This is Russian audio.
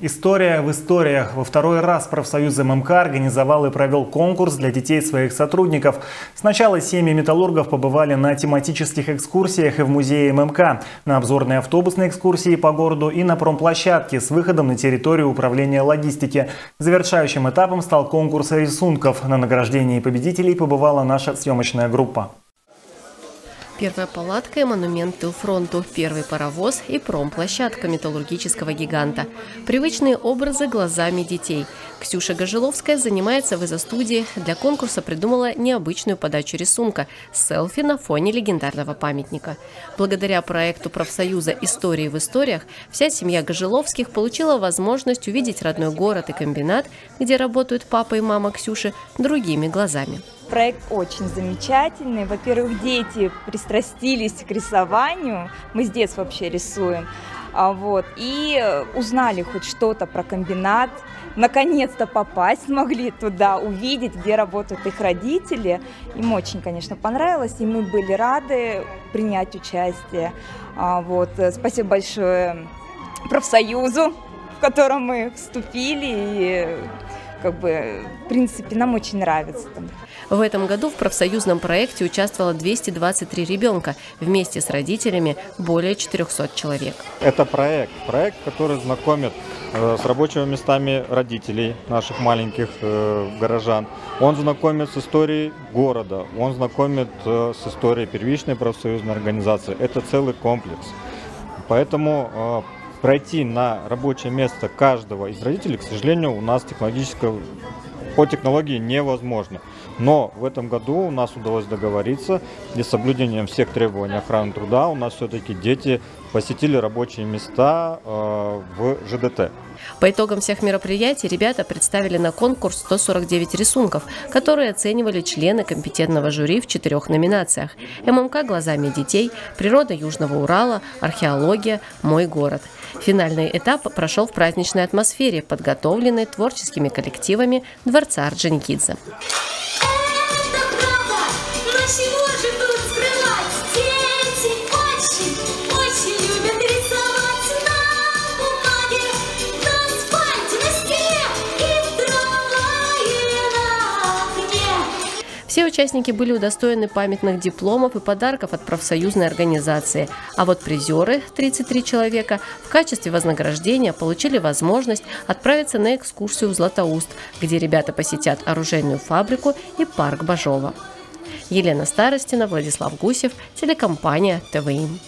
История в историях. Во второй раз профсоюз ММК организовал и провел конкурс для детей своих сотрудников. Сначала семьи металлургов побывали на тематических экскурсиях и в музее ММК, на обзорной автобусной экскурсии по городу и на промплощадке с выходом на территорию управления логистики. Завершающим этапом стал конкурс рисунков. На награждении победителей побывала наша съемочная группа. Первая палатка и монумент Тылфронту, первый паровоз и промплощадка металлургического гиганта. Привычные образы глазами детей. Ксюша Гожиловская занимается в изо-студии. Для конкурса придумала необычную подачу рисунка – селфи на фоне легендарного памятника. Благодаря проекту профсоюза «Истории в историях» вся семья Гожиловских получила возможность увидеть родной город и комбинат, где работают папа и мама Ксюши, другими глазами. Проект очень замечательный. Во-первых, дети пристрастились к рисованию. Мы с детства вообще рисуем. А вот, и узнали хоть что-то про комбинат, наконец-то попасть смогли туда, увидеть, где работают их родители. Им очень, конечно, понравилось, и мы были рады принять участие. А вот, спасибо большое профсоюзу, в котором мы вступили, и как бы, в принципе, нам очень нравится. Там. В этом году в профсоюзном проекте участвовало 223 ребенка, вместе с родителями более 400 человек. Это проект, проект, который знакомит э, с рабочими местами родителей наших маленьких э, горожан. Он знакомит с историей города, он знакомит э, с историей первичной профсоюзной организации. Это целый комплекс. Поэтому пройти на рабочее место каждого из родителей, к сожалению, у нас технологического по технологии невозможно. Но в этом году у нас удалось договориться, и с соблюдением всех требований охраны труда у нас все-таки дети посетили рабочие места э, в ЖДТ. По итогам всех мероприятий ребята представили на конкурс 149 рисунков, которые оценивали члены компетентного жюри в четырех номинациях. ММК «Глазами детей», «Природа Южного Урала», «Археология», «Мой город». Финальный этап прошел в праздничной атмосфере, подготовленной творческими коллективами Дворца Орджоникидзе. Все участники были удостоены памятных дипломов и подарков от профсоюзной организации, а вот призеры, 33 человека, в качестве вознаграждения получили возможность отправиться на экскурсию в Златоуст, где ребята посетят оружейную фабрику и парк Бажова. Елена Старостина, Владислав Гусев, телекомпания ТВИМ.